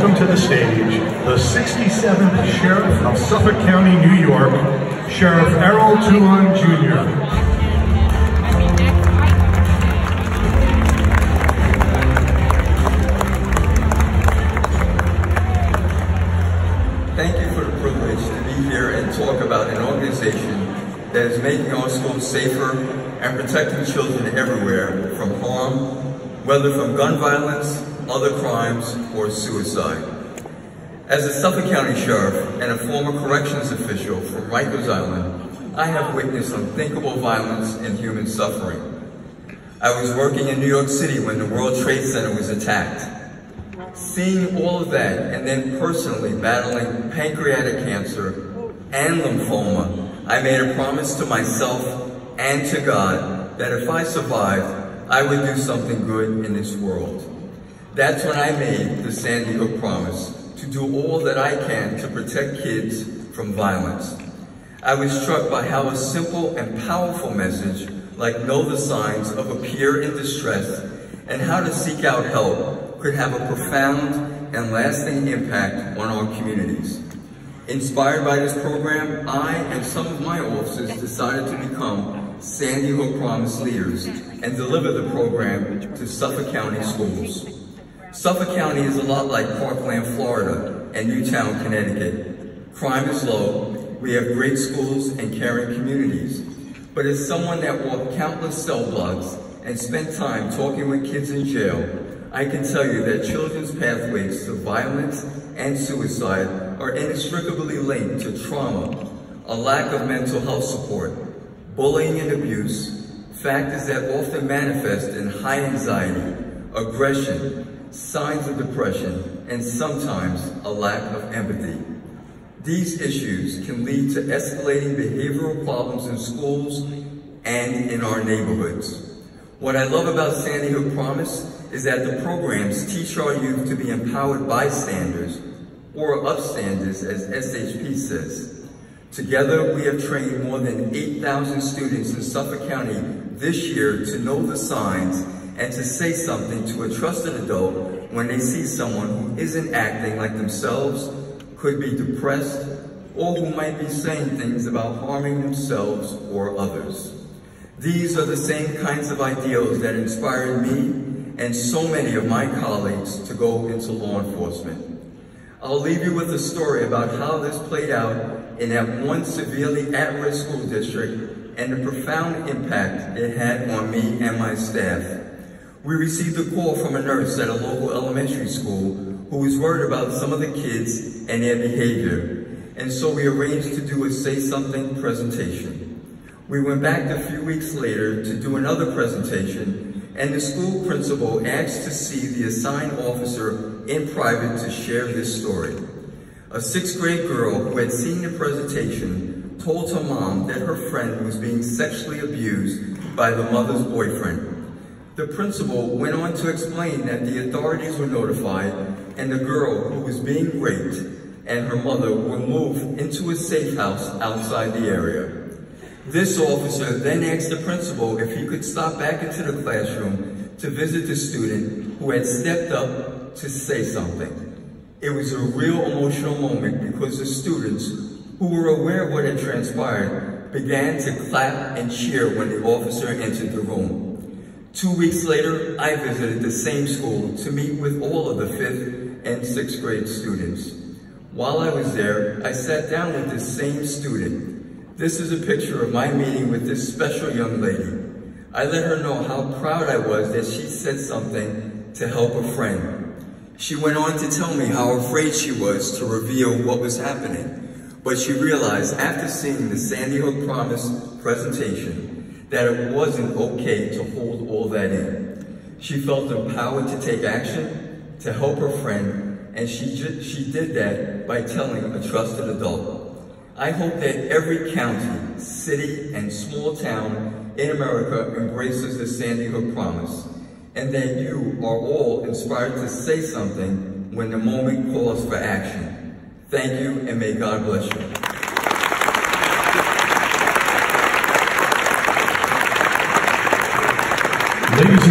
welcome to the stage the 67th Sheriff of Suffolk County, New York, Sheriff Errol Toulon Jr. Thank you for the privilege to be here and talk about an organization that is making our schools safer and protecting children everywhere from harm, whether from gun violence, other crimes, or suicide. As a Suffolk County Sheriff and a former corrections official from Rikers Island, I have witnessed unthinkable violence and human suffering. I was working in New York City when the World Trade Center was attacked. Seeing all of that and then personally battling pancreatic cancer and lymphoma, I made a promise to myself and to God that if I survived, I would do something good in this world. That's when I made the Sandy Hook promise to do all that I can to protect kids from violence. I was struck by how a simple and powerful message like know the signs of a peer in distress and how to seek out help could have a profound and lasting impact on our communities. Inspired by this program, I and some of my officers decided to become Sandy Hook Promise leaders and deliver the program to Suffolk County schools. Suffolk County is a lot like Parkland, Florida and Newtown, Connecticut. Crime is low, we have great schools and caring communities. But as someone that walked countless cell blocks and spent time talking with kids in jail, I can tell you that children's pathways to violence and suicide are inextricably linked to trauma, a lack of mental health support, bullying and abuse, factors that often manifest in high anxiety, aggression, signs of depression, and sometimes a lack of empathy. These issues can lead to escalating behavioral problems in schools and in our neighborhoods. What I love about Sandy Hook Promise is that the programs teach our youth to be empowered bystanders, or upstanders as SHP says. Together, we have trained more than 8,000 students in Suffolk County this year to know the signs and to say something to a trusted adult when they see someone who isn't acting like themselves, could be depressed, or who might be saying things about harming themselves or others. These are the same kinds of ideals that inspired me and so many of my colleagues to go into law enforcement. I'll leave you with a story about how this played out in that one severely at-risk school district and the profound impact it had on me and my staff. We received a call from a nurse at a local elementary school who was worried about some of the kids and their behavior. And so we arranged to do a Say Something presentation. We went back a few weeks later to do another presentation, and the school principal asked to see the assigned officer in private to share this story. A sixth grade girl who had seen the presentation told her mom that her friend was being sexually abused by the mother's boyfriend. The principal went on to explain that the authorities were notified and the girl who was being raped and her mother were moved into a safe house outside the area. This officer then asked the principal if he could stop back into the classroom to visit the student who had stepped up to say something. It was a real emotional moment because the students, who were aware of what had transpired, began to clap and cheer when the officer entered the room. Two weeks later, I visited the same school to meet with all of the fifth and sixth grade students. While I was there, I sat down with the same student this is a picture of my meeting with this special young lady. I let her know how proud I was that she said something to help a friend. She went on to tell me how afraid she was to reveal what was happening, but she realized after seeing the Sandy Hook Promise presentation that it wasn't okay to hold all that in. She felt empowered to take action, to help her friend, and she, she did that by telling a trusted adult. I hope that every county, city, and small town in America embraces the Sandy Hook Promise, and that you are all inspired to say something when the moment calls for action. Thank you, and may God bless you. Ladies and